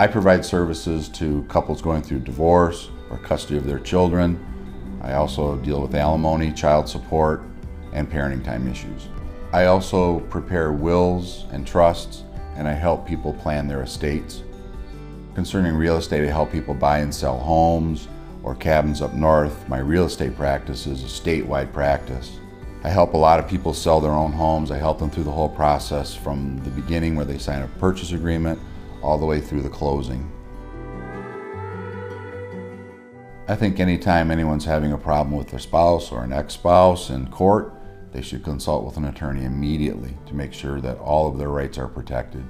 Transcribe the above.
I provide services to couples going through divorce or custody of their children. I also deal with alimony, child support, and parenting time issues. I also prepare wills and trusts, and I help people plan their estates. Concerning real estate, I help people buy and sell homes or cabins up north. My real estate practice is a statewide practice. I help a lot of people sell their own homes. I help them through the whole process from the beginning where they sign a purchase agreement all the way through the closing. I think anytime anyone's having a problem with their spouse or an ex-spouse in court, they should consult with an attorney immediately to make sure that all of their rights are protected.